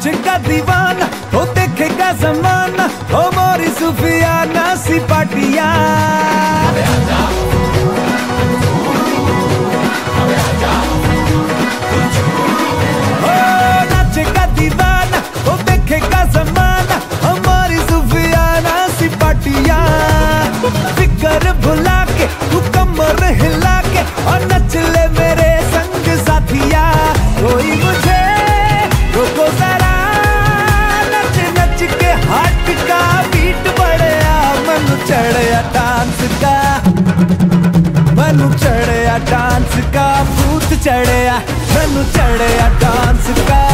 मुझका दीवाना हो देखेगा जमाना हो मोरी सुफिया सुफियाना सिपाटिया चढ़या डांस का। मनु चढ़या डांस का भूत चढ़या मनु चढ़या डांस का।